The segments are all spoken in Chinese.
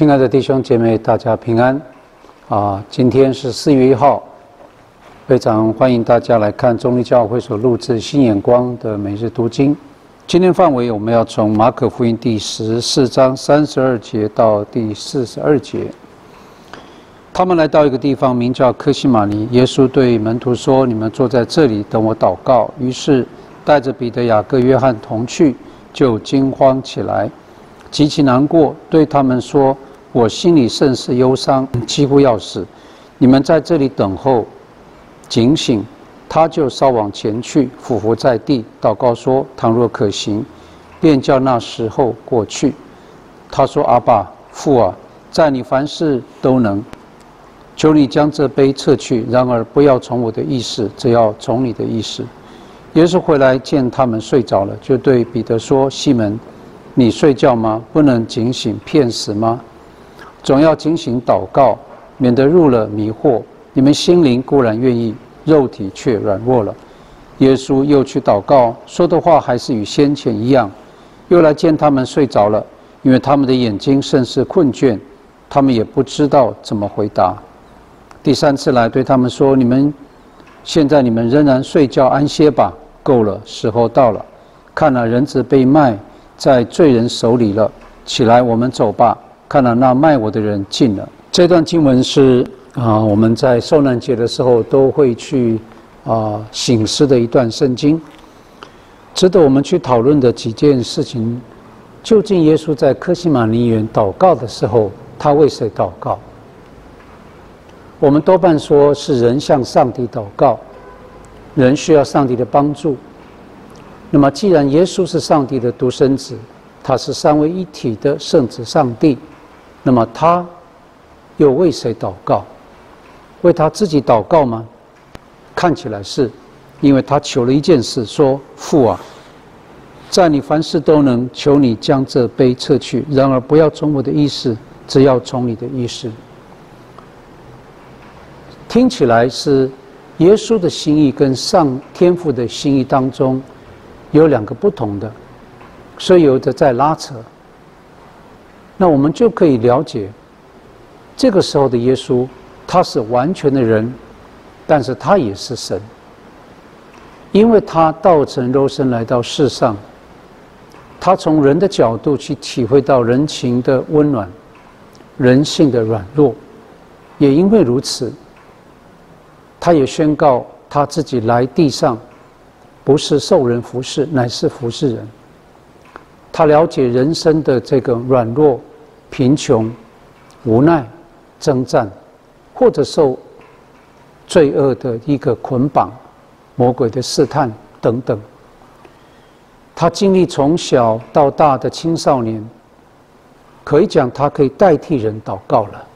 亲爱的弟兄姐妹，大家平安！啊，今天是四月一号，非常欢迎大家来看中立教会所录制《新眼光》的每日读经。今天范围我们要从马可福音第十四章三十二节到第四十二节。他们来到一个地方，名叫科西玛尼。耶稣对门徒说：“你们坐在这里，等我祷告。”于是带着彼得、雅各、约翰同去，就惊慌起来。极其难过，对他们说：“我心里甚是忧伤，几乎要死。你们在这里等候，警醒。”他就稍往前去，俯伏在地，祷告说：“倘若可行，便叫那时候过去。”他说：“阿爸父啊，在你凡事都能，求你将这杯撤去。然而不要从我的意思，只要从你的意思。”耶稣回来见他们睡着了，就对彼得说：“西门。”你睡觉吗？不能警醒骗死吗？总要警醒祷告，免得入了迷惑。你们心灵固然愿意，肉体却软弱了。耶稣又去祷告，说的话还是与先前一样。又来见他们睡着了，因为他们的眼睛甚是困倦，他们也不知道怎么回答。第三次来对他们说：“你们现在你们仍然睡觉安歇吧，够了，时候到了。看了人子被卖。”在罪人手里了，起来，我们走吧。看了那卖我的人进了。这段经文是啊，我们在受难节的时候都会去啊醒思的一段圣经。值得我们去讨论的几件事情：究竟耶稣在科西玛尼园祷告的时候，他为谁祷告？我们多半说是人向上帝祷告，人需要上帝的帮助。那么，既然耶稣是上帝的独生子，他是三位一体的圣子上帝，那么他又为谁祷告？为他自己祷告吗？看起来是，因为他求了一件事，说：“父啊，在你凡事都能，求你将这杯撤去。然而不要从我的意思，只要从你的意思。”听起来是耶稣的心意跟上天父的心意当中。有两个不同的，所以有的在拉扯。那我们就可以了解，这个时候的耶稣，他是完全的人，但是他也是神，因为他道成肉身来到世上，他从人的角度去体会到人情的温暖，人性的软弱，也因为如此，他也宣告他自己来地上。不是受人服侍，乃是服侍人。他了解人生的这个软弱、贫穷、无奈、征战，或者受罪恶的一个捆绑、魔鬼的试探等等。他经历从小到大的青少年，可以讲他可以代替人祷告了。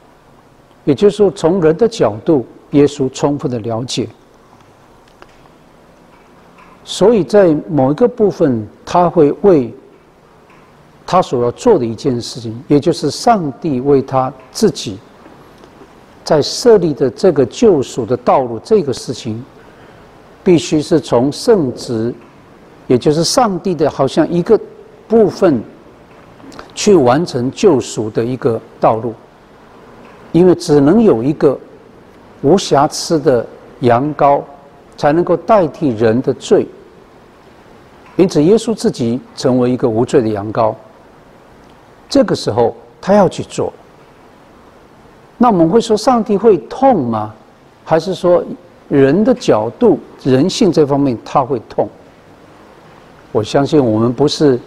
也就是说，从人的角度，耶稣充分的了解。所以在某一个部分，他会为他所要做的一件事情，也就是上帝为他自己在设立的这个救赎的道路，这个事情必须是从圣职，也就是上帝的好像一个部分去完成救赎的一个道路，因为只能有一个无瑕疵的羊羔。才能够代替人的罪，因此耶稣自己成为一个无罪的羊羔。这个时候他要去做，那我们会说上帝会痛吗？还是说人的角度、人性这方面他会痛？我相信我们不是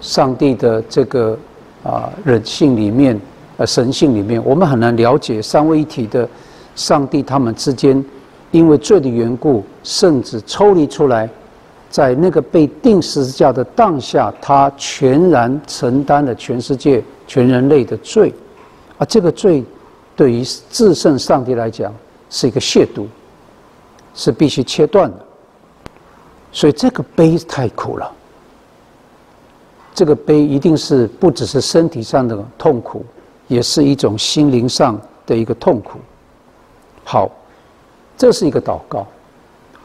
上帝的这个啊人性里面、呃神性里面，我们很难了解三位一体的。上帝他们之间，因为罪的缘故，甚至抽离出来，在那个被定十字架的当下，他全然承担了全世界、全人类的罪，而这个罪对于至圣上帝来讲是一个亵渎，是必须切断的。所以这个悲太苦了，这个悲一定是不只是身体上的痛苦，也是一种心灵上的一个痛苦。好，这是一个祷告。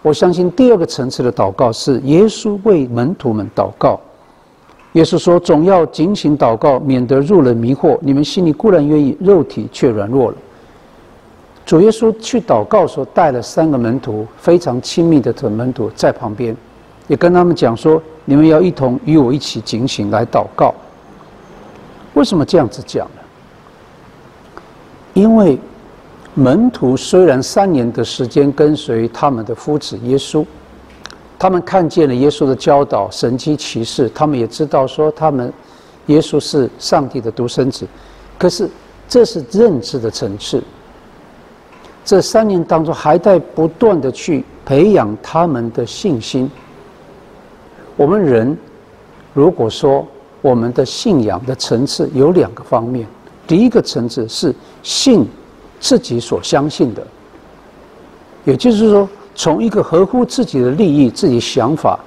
我相信第二个层次的祷告是耶稣为门徒们祷告。耶稣说：“总要警醒祷告，免得入了迷惑。你们心里固然愿意，肉体却软弱了。”主耶稣去祷告时，带了三个门徒，非常亲密的门徒在旁边，也跟他们讲说：“你们要一同与我一起警醒来祷告。”为什么这样子讲呢？因为门徒虽然三年的时间跟随他们的夫子耶稣。他们看见了耶稣的教导、神迹奇事，他们也知道说他们耶稣是上帝的独生子。可是这是认知的层次。这三年当中，还在不断的去培养他们的信心。我们人如果说我们的信仰的层次有两个方面，第一个层次是信自己所相信的，也就是说。从一个合乎自己的利益、自己想法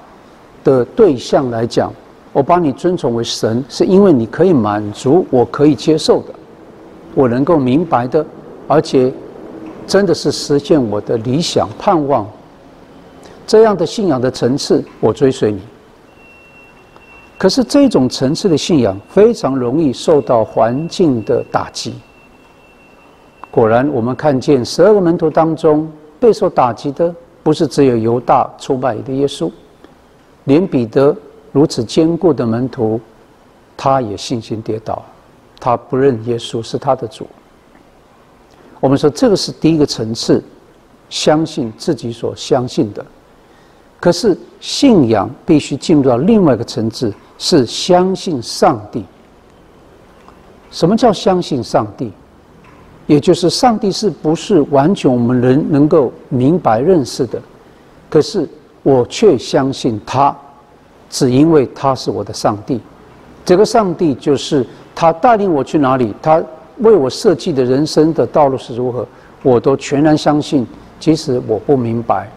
的对象来讲，我把你尊崇为神，是因为你可以满足我可以接受的，我能够明白的，而且真的是实现我的理想盼望。这样的信仰的层次，我追随你。可是这种层次的信仰非常容易受到环境的打击。果然，我们看见十二个门徒当中。备受打击的不是只有犹大出卖的耶稣，连彼得如此坚固的门徒，他也信心跌倒，他不认耶稣是他的主。我们说这个是第一个层次，相信自己所相信的。可是信仰必须进入到另外一个层次，是相信上帝。什么叫相信上帝？也就是上帝是不是完全我们人能够明白认识的？可是我却相信他，只因为他是我的上帝。这个上帝就是他带领我去哪里，他为我设计的人生的道路是如何，我都全然相信。即使我不明白，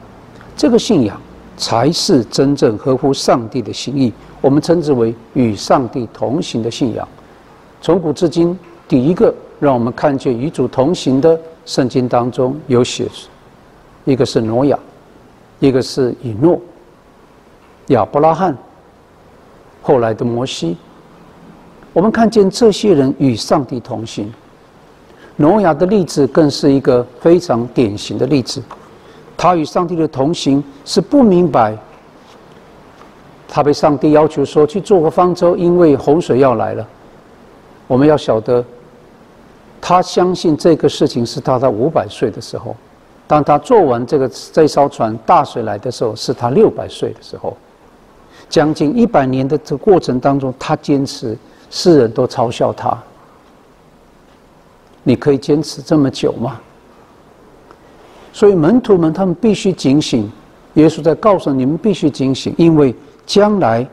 这个信仰才是真正合乎上帝的心意。我们称之为与上帝同行的信仰。从古至今，第一个。让我们看见与主同行的圣经当中有写，一个是挪亚，一个是以诺，亚伯拉罕，后来的摩西。我们看见这些人与上帝同行。挪亚的例子更是一个非常典型的例子。他与上帝的同行是不明白，他被上帝要求说去做个方舟，因为洪水要来了。我们要晓得。他相信这个事情是他在五百岁的时候，当他做完这个这艘船大水来的时候，是他六百岁的时候，将近一百年的这过程当中，他坚持，世人都嘲笑他。你可以坚持这么久吗？所以门徒们他们必须警醒，耶稣在告诉你们必须警醒，因为将来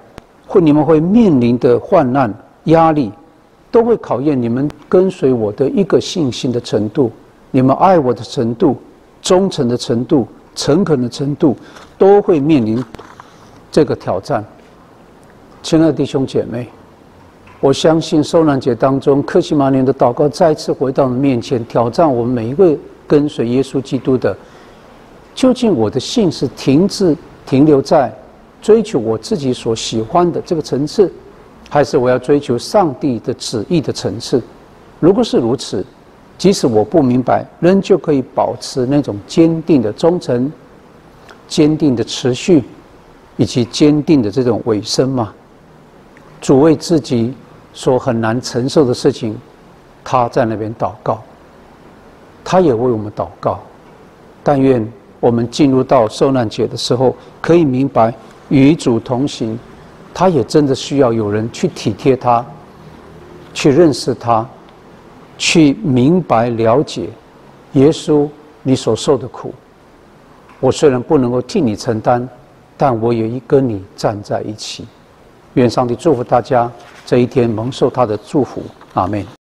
会你们会面临的患难压力。都会考验你们跟随我的一个信心的程度，你们爱我的程度、忠诚的程度、诚恳的程度，都会面临这个挑战。亲爱的弟兄姐妹，我相信受难节当中，克西玛年的祷告再次回到我们面前，挑战我们每一位跟随耶稣基督的：究竟我的信是停滞、停留在追求我自己所喜欢的这个层次？还是我要追求上帝的旨意的层次。如果是如此，即使我不明白，仍旧可以保持那种坚定的忠诚、坚定的持续，以及坚定的这种尾声吗？主为自己所很难承受的事情，他在那边祷告，他也为我们祷告。但愿我们进入到受难节的时候，可以明白与主同行。他也真的需要有人去体贴他，去认识他，去明白了解耶稣你所受的苦。我虽然不能够替你承担，但我也跟你站在一起。愿上帝祝福大家这一天蒙受他的祝福。阿门。